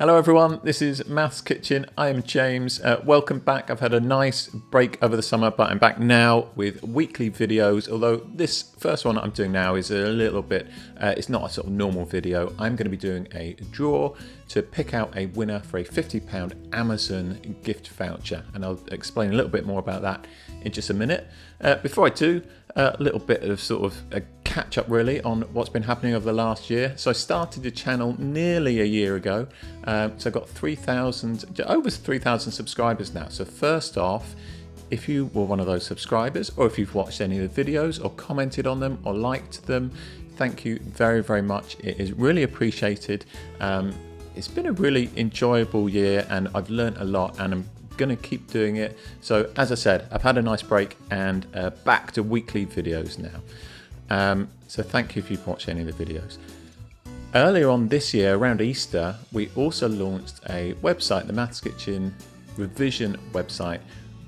Hello everyone, this is Maths Kitchen. I am James. Uh, welcome back. I've had a nice break over the summer, but I'm back now with weekly videos. Although this first one I'm doing now is a little bit, uh, it's not a sort of normal video. I'm going to be doing a draw to pick out a winner for a £50 Amazon gift voucher. And I'll explain a little bit more about that in just a minute. Uh, before I do, a little bit of sort of a catch up really on what's been happening over the last year. So I started the channel nearly a year ago. Um, so I've got 3,000, over 3,000 subscribers now. So first off, if you were one of those subscribers or if you've watched any of the videos or commented on them or liked them, thank you very, very much. It is really appreciated. Um, it's been a really enjoyable year and I've learned a lot and I'm going to keep doing it. So as I said, I've had a nice break and uh, back to weekly videos now. Um, so thank you if you've watched any of the videos. Earlier on this year, around Easter, we also launched a website, the Maths Kitchen revision website,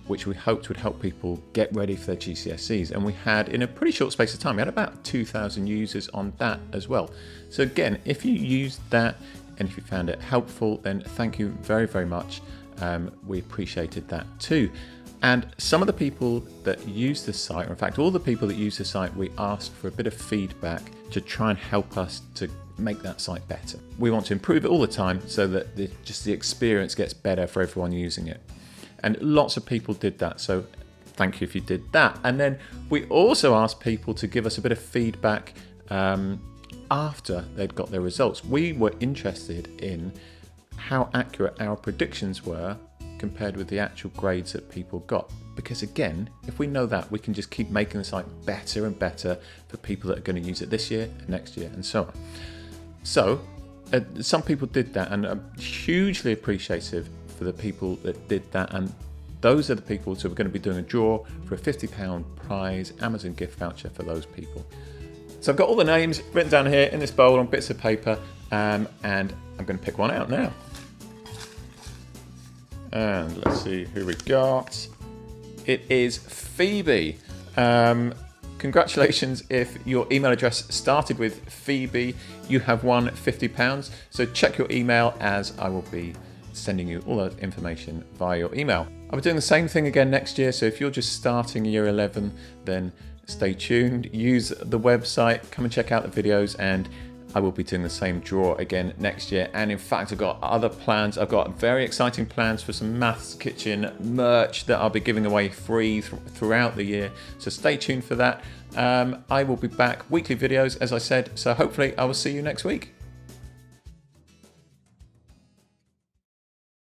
which we hoped would help people get ready for their GCSEs. And we had, in a pretty short space of time, we had about 2,000 users on that as well. So again, if you used that and if you found it helpful, then thank you very, very much um, we appreciated that too. And some of the people that use the site, or in fact, all the people that use the site, we asked for a bit of feedback to try and help us to make that site better. We want to improve it all the time so that the, just the experience gets better for everyone using it. And lots of people did that. So thank you if you did that. And then we also asked people to give us a bit of feedback um, after they'd got their results. We were interested in how accurate our predictions were compared with the actual grades that people got. Because again, if we know that, we can just keep making the site better and better for people that are going to use it this year, next year, and so on. So, uh, some people did that, and I'm hugely appreciative for the people that did that. And those are the people who are going to be doing a draw for a £50 prize Amazon gift voucher for those people. So I've got all the names written down here in this bowl on bits of paper, um, and I'm going to pick one out now. And let's see who we got. It is Phoebe. Um, congratulations if your email address started with Phoebe. You have won £50. So check your email as I will be sending you all that information via your email. I'll be doing the same thing again next year. So if you're just starting year 11, then stay tuned. Use the website, come and check out the videos and I will be doing the same draw again next year. And in fact, I've got other plans. I've got very exciting plans for some Maths Kitchen merch that I'll be giving away free th throughout the year. So stay tuned for that. Um, I will be back weekly videos, as I said. So hopefully I will see you next week.